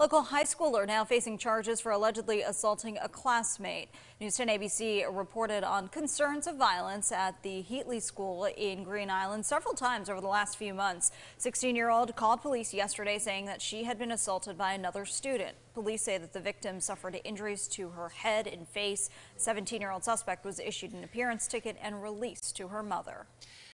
Local high schooler now facing charges for allegedly assaulting a classmate. News 10 ABC reported on concerns of violence at the Heatly School in Green Island several times over the last few months. 16-year-old called police yesterday saying that she had been assaulted by another student. Police say that the victim suffered injuries to her head and face. 17-year-old suspect was issued an appearance ticket and released to her mother.